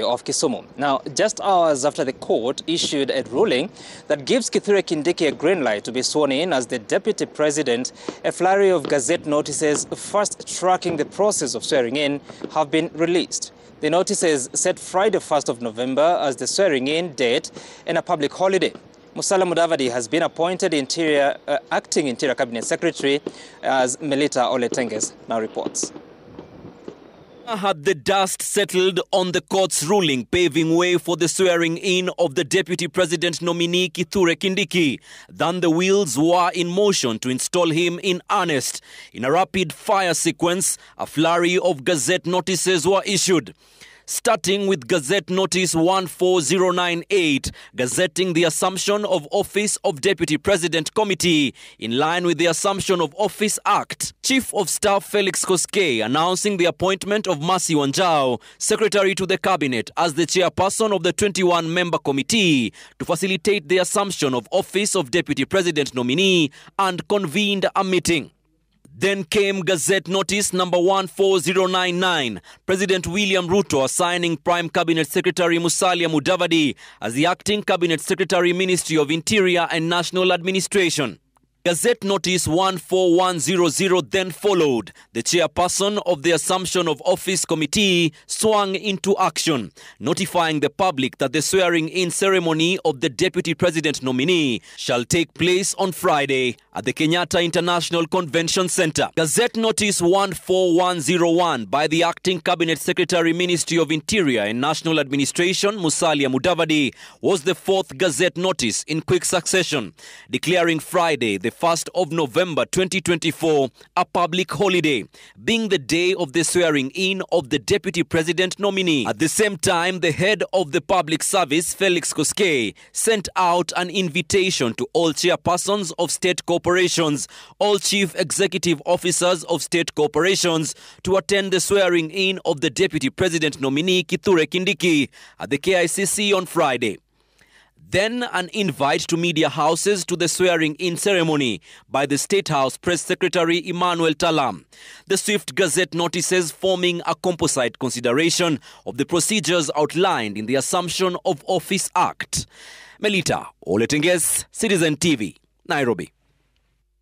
of Kisumu. Now, just hours after the court issued a ruling that gives Kithure Kindiki a green light to be sworn in as the deputy president, a flurry of gazette notices fast tracking the process of swearing in have been released. The notices set Friday 1st of November as the swearing in date and a public holiday. Musalia Mudavadi has been appointed interior, uh, acting Interior Cabinet Secretary as Melita Oletenges now reports. Had the dust settled on the court's ruling paving way for the swearing in of the deputy president nominee Kithure Kindiki, then the wheels were in motion to install him in earnest. In a rapid fire sequence, a flurry of gazette notices were issued starting with Gazette Notice 14098, gazetting the Assumption of Office of Deputy President Committee in line with the Assumption of Office Act. Chief of Staff Felix Koskei announcing the appointment of Mercy Wanjau, Secretary to the Cabinet, as the chairperson of the 21 member committee to facilitate the Assumption of Office of Deputy President nominee and convened a meeting. Then came Gazette Notice number 14099, President William Ruto assigning Prime Cabinet Secretary Musalia Mudavadi as the acting Cabinet Secretary Ministry of Interior and National Administration. Gazette Notice 14100 then followed. The chairperson of the Assumption of Office Committee swung into action, notifying the public that the swearing in ceremony of the Deputy President nominee shall take place on Friday at the Kenyatta International Convention Center. Gazette Notice 14101 by the Acting Cabinet Secretary Ministry of Interior and National Administration Musalia Mudavadi was the fourth Gazette Notice in quick succession, declaring Friday the 1st of November 2024 a public holiday, being the day of the swearing in of the Deputy President nominee. At the same time, the head of the Public Service, Felix Koskei, sent out an invitation to all chairpersons of state corporations, all chief executive officers of state corporations to attend the swearing in of the Deputy President nominee Kithure Kindiki at the KICC on Friday. Then an invite to media houses to the swearing in ceremony by the State House Press Secretary Emmanuel Talam. The Swift Gazette notices forming a composite consideration of the procedures outlined in the Assumption of Office Act. Melita Oletenges, Citizen TV, Nairobi.